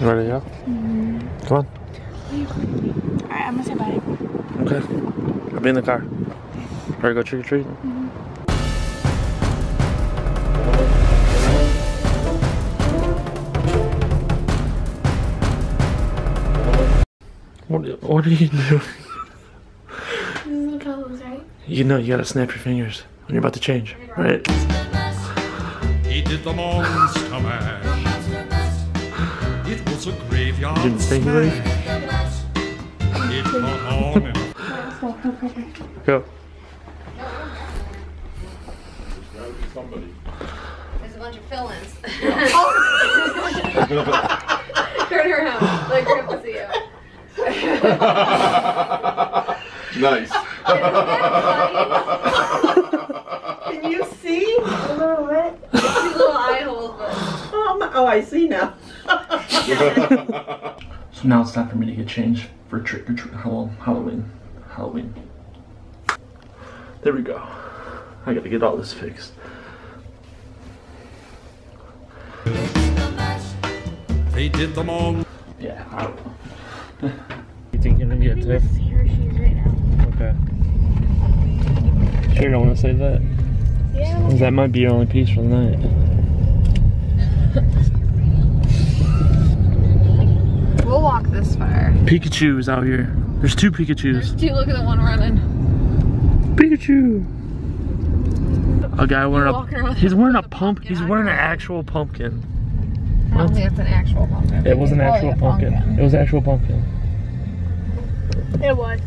You ready to go? Mm-hmm. Come on. Alright, I'm gonna say bye. Okay. I'll be in the car. Ready to go trick or treat? Mm-hmm. What, what are you doing? This is the right? You know you gotta snap your fingers when you're about to change, right? He did the monster mash. It was a graveyard You didn't say he was? smash. It caught on in a Go. There's a bunch of fill-ins. Turn around. Let Grandpa see you. Nice. Can you see a little bit? These little eye holes, but Oh, oh, I see now. So now it's time for me to get changed for trick or treat. Well, Halloween. Halloween. There we go. I gotta get all this fixed. They did the mon. Yeah, I don't know. you think you're gonna get This Tiff? is here she is right now. Okay. Sure, you don't want to say that? Yeah. 'Cause that might be your only piece for the night. Walk this far. Pikachu is out here. There's two Pikachus. Do you look at the one running? Pikachu. A guy wearing walking a he's wearing a pump. He's wearing an actual pumpkin. I don't think it's an actual pumpkin. It was an actual probably pumpkin. It was actual pumpkin. It was.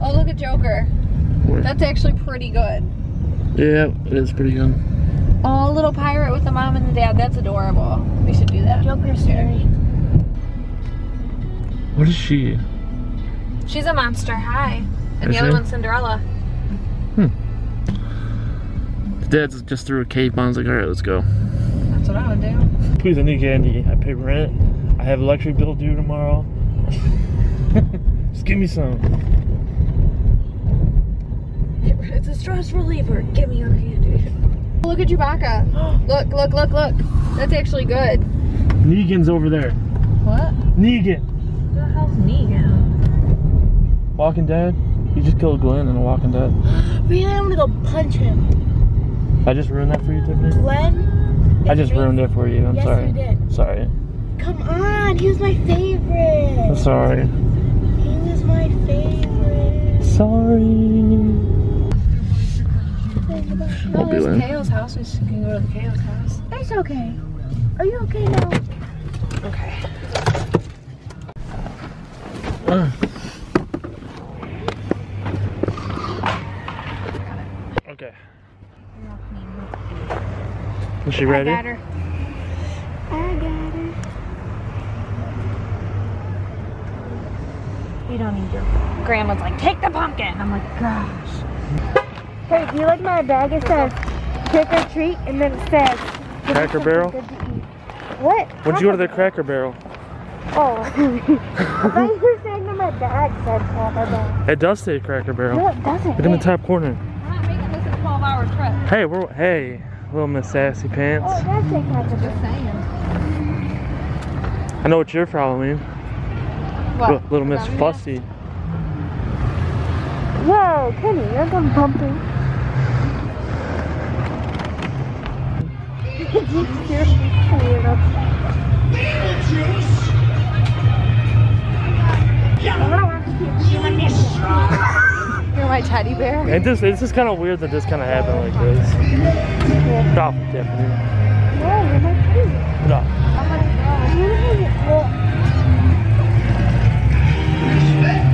Oh, look at Joker. Where? That's actually pretty good. Yeah, it is pretty good. Oh, a little pirate with the mom and the dad. That's adorable. We should do that. Joker's scary. What is she? She's a monster high. And Is the other she? one's Cinderella. Hmm. The dad's just threw a cave on. I like, all right, let's go. That's what I would do. Please, I need candy. I pay rent. I have electric bill due tomorrow. just give me some. It's a stress reliever. Give me your candy. Look at Chewbacca. look, look, look, look. That's actually good. Negan's over there. What? Negan. Who the hell's Negan? Walking Dead. He just killed Glenn in The Walking Dead. Really, I'm gonna go punch him. I just ruined that for you, Tiffany. Glenn? I just ruined it for you. I'm Yes, sorry. you did. Sorry. Come on, he was my favorite. I'm sorry. He was my favorite. Sorry. No, Won't be late. Chaos house. We can go to the Chaos house. It's okay. Are you okay now? Okay. Okay. Is she ready? I got her. I got her. You don't need your. Grandma's like, take the pumpkin. I'm like, gosh. Hey, do you like my bag? It says trick or treat, and then it says Cracker Barrel? good to eat. What? When'd you go to the Cracker Barrel? Oh. I thought you were saying that my bag said Cracker Barrel. It does say Cracker Barrel. No, it doesn't. Look in the top corner. Hour trip. Hey, we're hey, little Miss Sassy Oh, it Pants. does say Cracker Barrel. Saying. I know what you're following. What? Li- Little Miss Down here? Fussy. Whoa, Kenny, you're going bumping. you teddy bear. And this it's just kind of weird that this kind of happened like this. Stop, Tiffany. No, you're my kitty. Stop. I'm gonna go.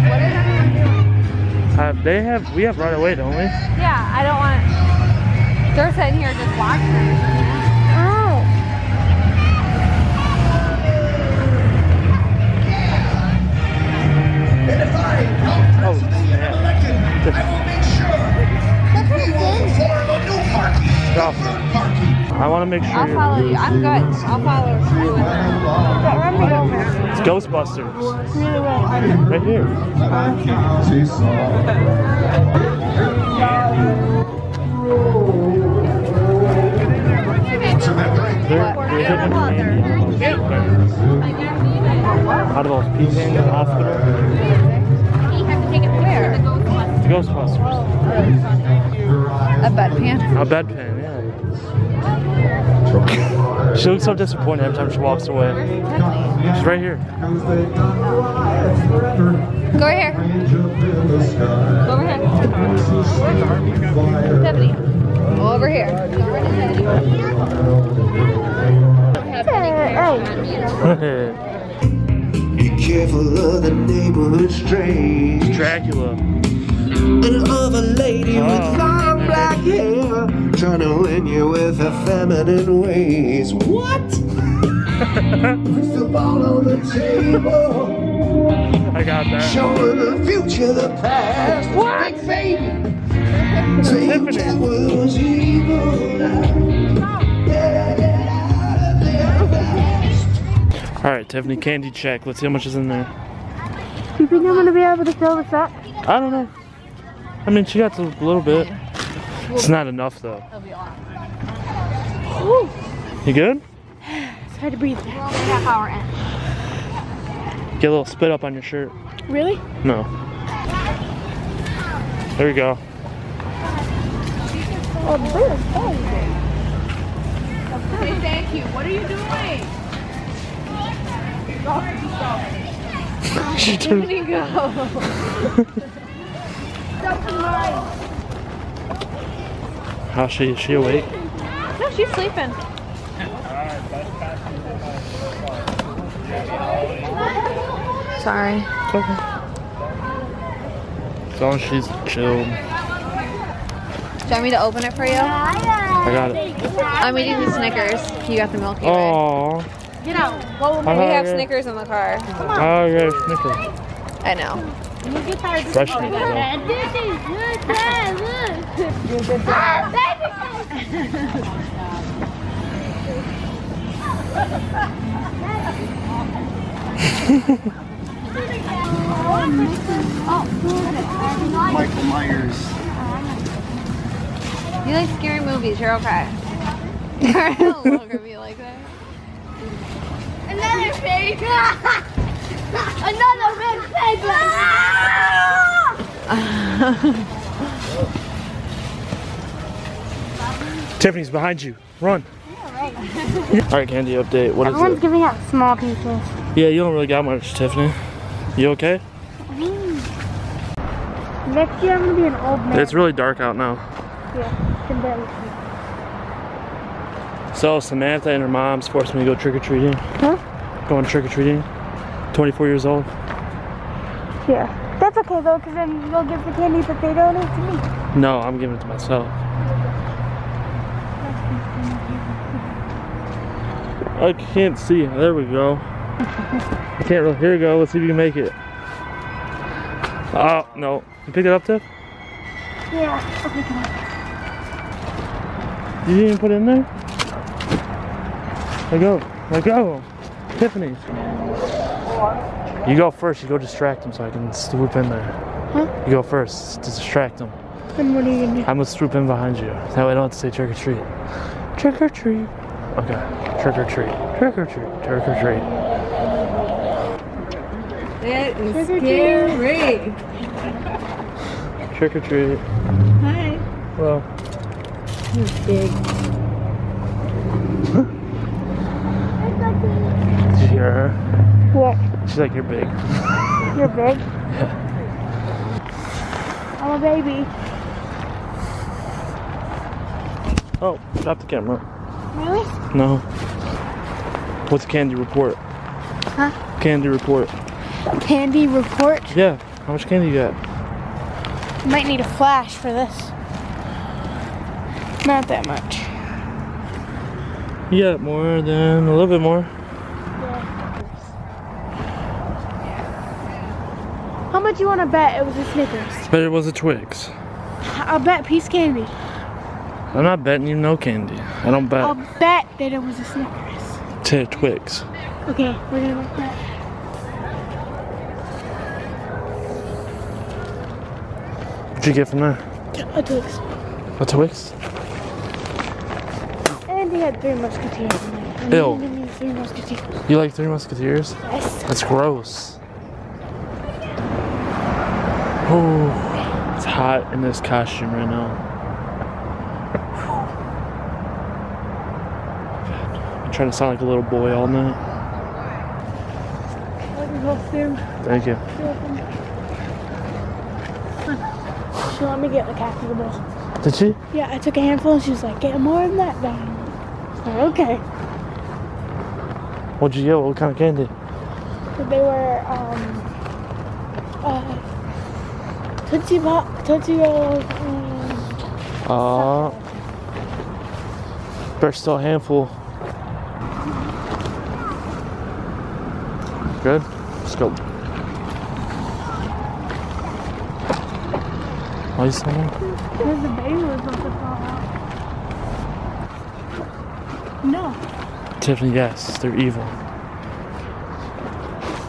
What is everyone doing? Uh, they have we have right away, don't we? Yeah, I don't want. They're sitting here just watching. Stop. I want to make sure. I'll follow you. I'm good. I'll follow you with her. But run me over. It's Ghostbusters. Really, really. Right here. They're, they're You're taking candy out of those people in the hospital. You have to take it where? The Ghostbusters. A bedpan. A bedpan, yeah. She looks so disappointed every time she walks away. She's right here. Go right here. Go over here. Tiffany. Go over here. Go over to Tiffany. Don't have any cash on me. Be careful of the neighborhood strays. Dracula. And of a lady Oh. with long black hair. Trying to win you with her feminine ways. What? Crystal ball on the table. I got that. Showing the future, the past. What? Big baby. Saying Tiffany. that was evil. Get it out of there fast. All right, Tiffany, candy check. Let's see how much is in there. Do you think I'm gonna be able to fill this up? I don't know. I mean, she got a little bit. It's not enough though. You good? It's hard to breathe. Half hour in. Get a little spit up on your shirt. Really? No. There we go. Oh, this is fun. Say thank you. What are you doing? She turned. Tiffany, go. How's she? Is she awake? No, she's sleeping. Sorry. It's okay. As long as she's chilled. Do you want me to open it for you? I got it. I'm eating the Snickers. You got the Milky Way. Oh. Get out. Go. We have Snickers in the car. Oh, I got a Snickers. I know. Fresh Snickers. though. Michael Myers. You like scary movies, you're okay. Don't look at me like that. Another pig. Another big pig. Tiffany's behind you. Run. All right, candy update. What is Everyone's it? giving out small pieces. Yeah, you don't really got much, Tiffany. You okay? Mm. Next year I'm gonna be an old man. It's really dark out now. Yeah, can barely see. So Samantha and her mom's forced me to go trick or treating. Huh? Going trick or treating. 24 years old. Yeah. That's okay though, because then they'll give the candy that they donate to me. No, I'm giving it to myself. I can't see. There we go. I can't really. Here we go. Let's see if you can make it. Oh, no. You picked it up, Tiff? Yeah. I'll pick it up. You didn't even put it in there? Let go. Let go. Tiffany's. You go first. You go distract him so I can swoop in there. Huh? You go first to distract him. Then what are you gonna do? I'm gonna swoop in behind you. That way I don't have to say trick or treat. Trick or treat. Okay. Trick or treat. Trick or treat. Trick or treat. That is scary. Trick or treat. Hi. Well. Big. Did you hear her? What? She's like, you're big. You're big? I'm a baby. Oh, drop the camera. Really? No. What's candy report? Huh? Candy report. Candy report. Yeah. How much candy you got? You Might need a flash for this. Not that much. You got more than a little bit more. How much you want to bet it was a Snickers? But it was a Twix. I'll bet piece candy. I'm not betting you no candy. I don't bet I'll bet that it was a Snickers. to Twix. Okay, we're gonna bet that. What'd you get from there? A Twix. A Twix? And he said Three Musketeers. I'm Ew. Three Musketeers. You like Three Musketeers? Yes. That's gross. Oh, it's hot in this costume right now. I'm trying to sound like a little boy all night. Let me go through. Thank you. She let me get the cat food bowl. Did she? Yeah, I took a handful and she was like, get more than that, like, okay. What'd you get? What kind of candy? They were, um, uh, Tootsie Pop, Tootsie Rolls, Uh, there's still a handful. Good. Let's go. Why you saying? Because the baby was about to fall out. No. Tiffany, yes, they're evil.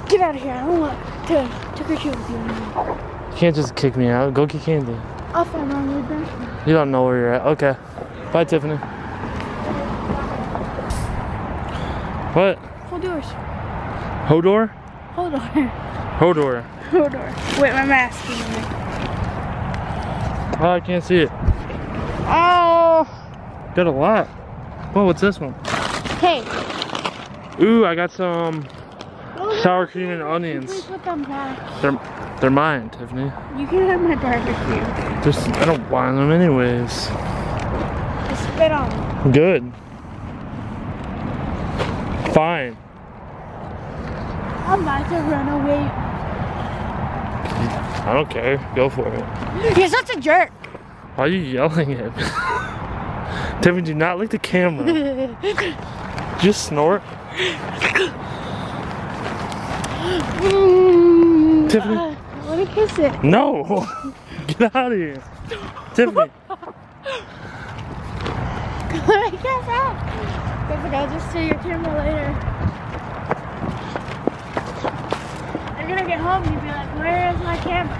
Get out of here. I don't want to or treat with you can't just kick me out. Go get candy. I'll find my way back. You don't know where you're at. Okay. Bye, Tiffany. What? Hodor? Hold on. Hodor. Hold on. Wait, my mask is on me. Oh, I can't see it. Oh. Got a lot. Whoa, what's this one? Hey. Ooh, I got some oh, sour cream and onions. Put them back. They're they're mine, Tiffany. You can have my barbecue. Just I don't want them anyways. Just spit on them. Good. Fine. I'm about to run away. I don't care. Go for it. You're such a jerk. Why are you yelling at me? Tiffany, do not lick the camera. Just snort. Tiffany. Let me kiss it. No! Get out of here. Tiffany. Let me kiss it. I'll just see your camera later. You're gonna get home and you'll be like, where is my camera?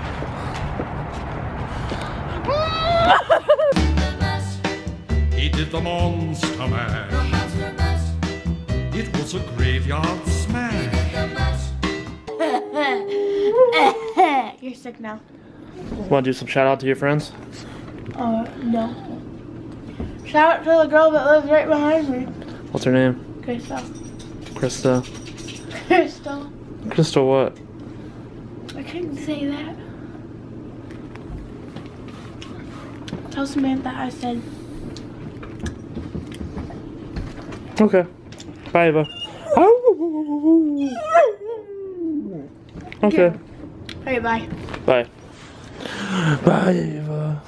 He did the monster mash. It was a graveyard You're sick now. Want to do some shout out to your friends? Uh, no. Shout out to the girl that lives right behind me. What's her name? Krista. Krista. Crystal. Crystal what? I couldn't say that. Tell Samantha I said. Okay. Bye, Eva. Okay. Okay, bye. Bye. Bye, Eva.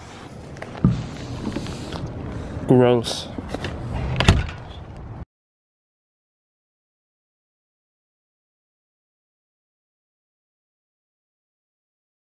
Gross.